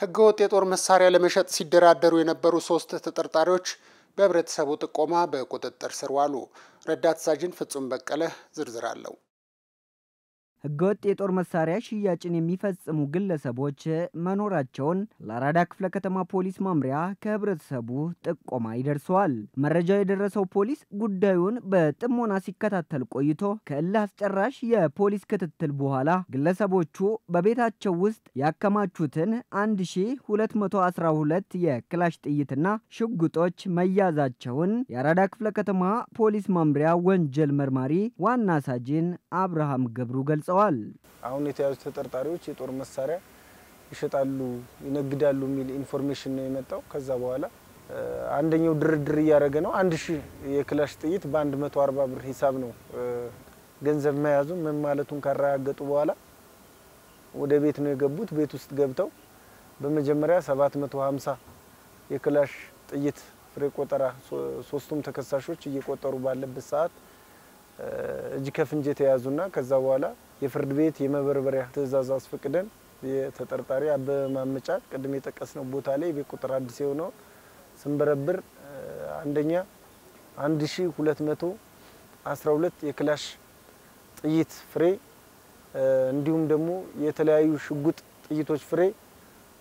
ህገወጥ የጦር መሳሪያ ለመሸጥ ሲደራደሩ የነበሩ ሶስት ተጠርጣሪዎች በህብረተሰቡ ጥቆማ በቁጥጥር ስር ዋሉ። ረዳት ሳጅን ፍጹም በቀለ ዝርዝር አለው። ህገወጥ የጦር መሳሪያ ሽያጭን የሚፈጽሙ ግለሰቦች መኖራቸውን ለአራዳ ክፍለ ከተማ ፖሊስ መምሪያ ከህብረተሰቡ ጥቆማ ይደርሰዋል። መረጃው የደረሰው ፖሊስ ጉዳዩን በጥሞና ሲከታተል ቆይቶ ከእልህ አስጨራሽ የፖሊስ ክትትል በኋላ ግለሰቦቹ በቤታቸው ውስጥ ያከማቹትን 1212 የክላሽ ጥይትና ሽጉጦች መያዛቸውን የአራዳ ክፍለ ከተማ ፖሊስ መምሪያ ወንጀል መርማሪ ዋና ሳጅን አብርሃም ገብሩ ገልጸዋል ገልጸዋል። አሁን የተያዙ ተጠርጣሪዎች የጦር መሳሪያ ይሸጣሉ፣ ይነግዳሉ የሚል information ነው የመጣው። ከዛ በኋላ አንደኛው ድርድር እያደረገ ነው። አንድ ሺህ የክላሽ ጥይት በአንድ መቶ አርባ ብር ሂሳብ ነው ገንዘብ መያዙ ምን ማለቱን ካረጋገጡ በኋላ ወደ ቤት ነው የገቡት። ቤት ውስጥ ገብተው በመጀመሪያ 750 የክላሽ ጥይት ፍሬ ቆጠራ ሶስቱም ተከሳሾች እየቆጠሩ ባለበት ሰዓት እጅ ከፍንጅ የተያዙና ከዛ በኋላ የፍርድ ቤት የመበርበሪያ ትዕዛዝ አስፈቅደን የተጠርጣሪ አበበ ማመጫ ቅድም የጠቀስነው ቦታ ላይ ቤት ቁጥር አዲስ የሆነው ስንበረብር አንደኛ 1212 የክላሽ ጥይት ፍሬ እንዲሁም ደግሞ የተለያዩ ሽጉጥ ጥይቶች ፍሬ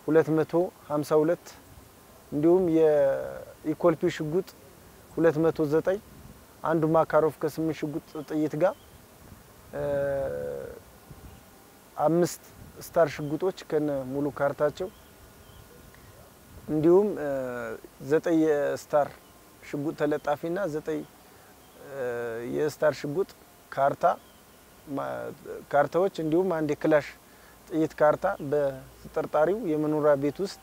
252 እንዲሁም የኢኮልፒ ሽጉጥ 209 አንዱ ማካሮፍ ከስምንት ሽጉጥ ጥይት ጋር አምስት ስታር ሽጉጦች ከነ ሙሉ ካርታቸው እንዲሁም ዘጠኝ የስታር ሽጉጥ ተለጣፊና ዘጠኝ የስታር ሽጉጥ ካርታ ካርታዎች እንዲሁም አንድ የክላሽ ጥይት ካርታ በተጠርጣሪው የመኖሪያ ቤት ውስጥ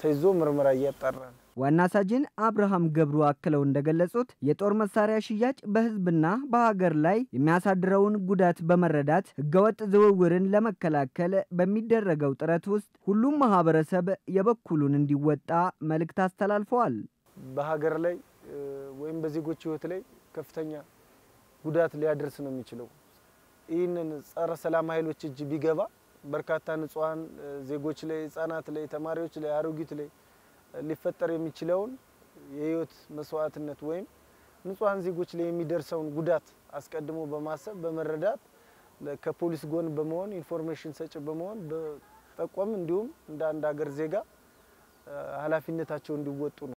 ተይዞ ምርመራ እያጣራ ነው። ዋና ሳጅን አብርሃም ገብሩ አክለው እንደገለጹት የጦር መሳሪያ ሽያጭ በሕዝብና በሀገር ላይ የሚያሳድረውን ጉዳት በመረዳት ህገወጥ ዝውውርን ለመከላከል በሚደረገው ጥረት ውስጥ ሁሉም ማህበረሰብ የበኩሉን እንዲወጣ መልእክት አስተላልፈዋል። በሀገር ላይ ወይም በዜጎች ህይወት ላይ ከፍተኛ ጉዳት ሊያደርስ ነው የሚችለው። ይህንን ጸረ ሰላም ኃይሎች እጅ ቢገባ በርካታ ንጹሐን ዜጎች ላይ፣ ህጻናት ላይ፣ ተማሪዎች ላይ፣ አሮጊት ላይ ሊፈጠር የሚችለውን የህይወት መስዋዕትነት ወይም ንጹሐን ዜጎች ላይ የሚደርሰውን ጉዳት አስቀድሞ በማሰብ በመረዳት ከፖሊስ ጎን በመሆን information ሰጪ በመሆን በመጠቆም እንዲሁም እንደ አንድ ሀገር ዜጋ ኃላፊነታቸው እንዲወጡ ነው።